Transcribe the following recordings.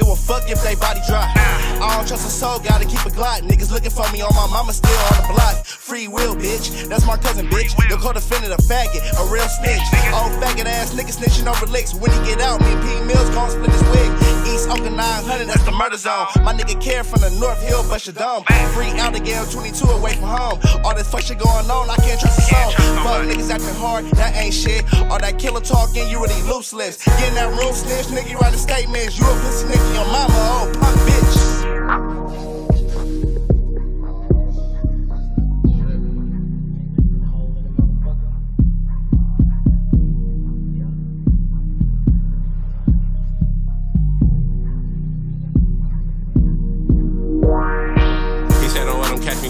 give a fuck if they body drop. I don't trust a soul, gotta keep a glide. Niggas looking for me on my mama still on the block. Free will, bitch. That's my cousin, bitch. Your co-defendant, a faggot, a real snitch. Old faggot ass nigga snitching over licks. When he get out, me and P Mills gon' split his wig. East Oakland 900, that's the murder zone. My nigga care from the North Hill, but your dome. Free out again, 22 away from home. All this fuck shit going on, I can't trust a soul. Niggas acting hard, that ain't shit. All that killer talking, you really loose lips. Get in that room, snitch, nigga, you writing statements. You a pussy nigga, your mama, oh,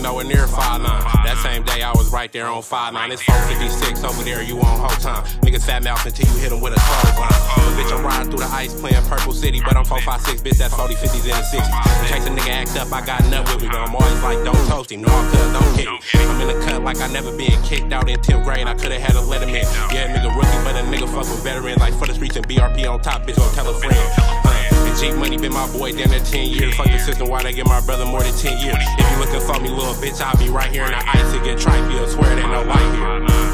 him catch nowhere near 5'9. That same day, I was right there on 5'9. It's 456 over there, you on whole time. Niggas fat mouth until you hit him with a clothesline. But bitch, I'm riding through the ice playing Purple City, but I'm 456, bitch, that's 40 50s in the 60s. In case a nigga act up, I got nut with me, but I'm always like, don't toast him, no, I'm cut, don't kick me. I'm in the cut like I never been kicked out in 10th grade, I could've had a letterman. Yeah, nigga rookie, but a nigga fuck with veteran, like for the streets and BRP on top, bitch, gon' tell a friend. G Money been my boy down there 10 years. Fuck the system, why they give my brother more than 10 years? If you looking for me, little bitch, I'll be right here in the ice to get tripe. You swear there ain't no light here.